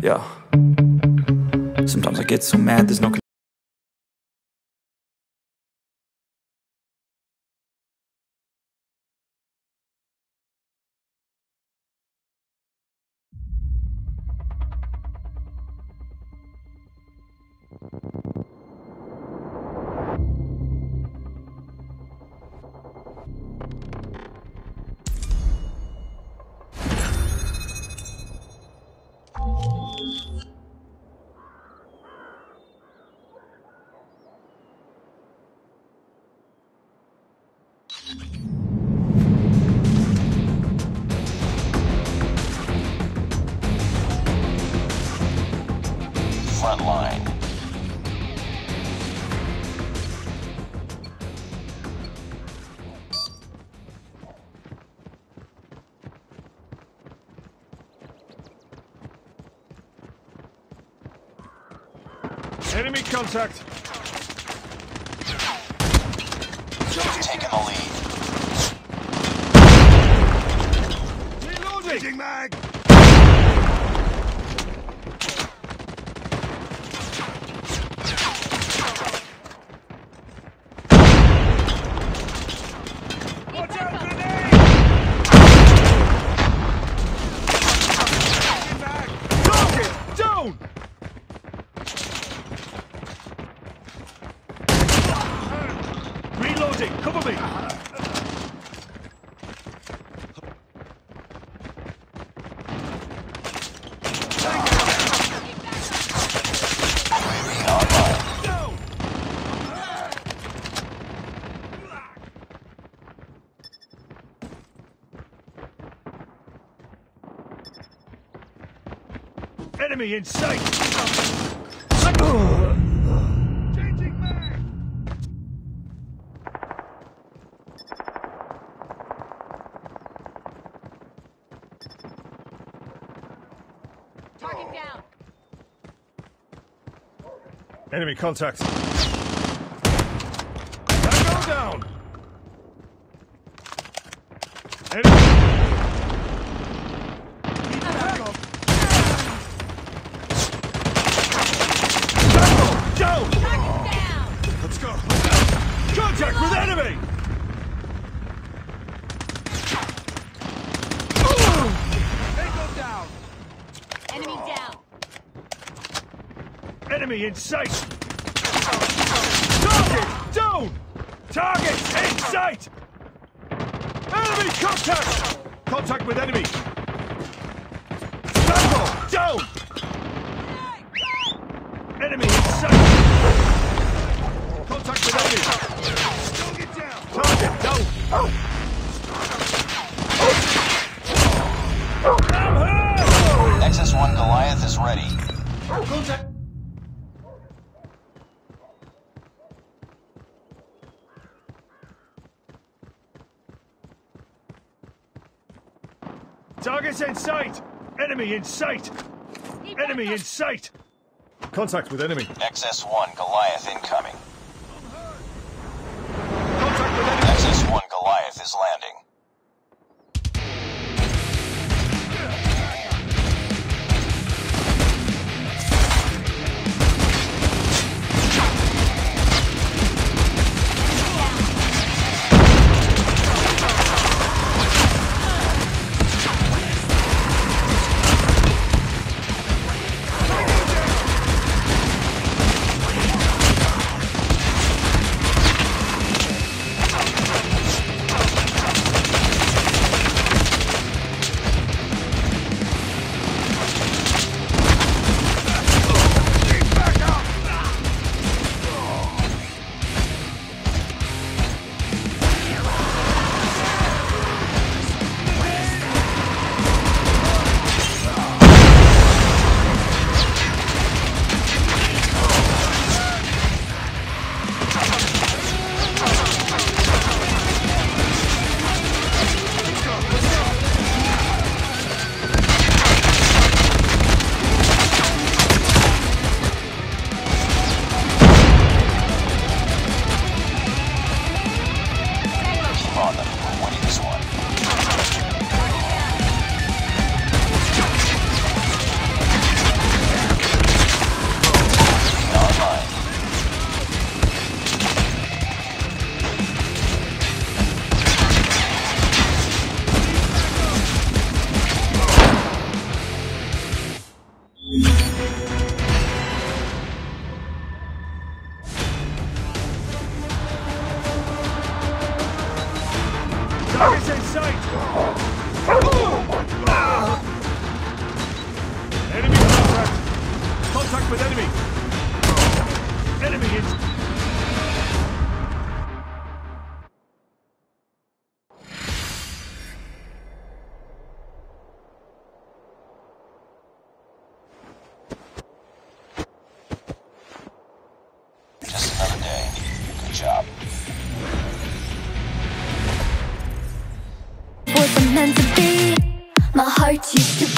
Yeah. Sometimes I get so mad, there's no. Enemy contact. Taking the lead. Reloading. mag. Enemy in sight! Changing mag! Target down. Enemy contact. Tango down! Enemy! Tango down! Target down. Let's go. Contact with enemy! Tango down! Enemy down. Enemy in sight! Target down! Target in sight! Enemy contact! Contact with enemy! Tango down! Enemy in sight! Contact with enemy! Target down! I'm hurt! XS1 Goliath is ready. Contact! Targets in sight! Enemy in sight! Need Enemy in sight! Contact with enemy. XS1 Goliath incoming. Target's in sight! Enemy contact! Contact with enemy! Enemy in... meant to be. My heart used to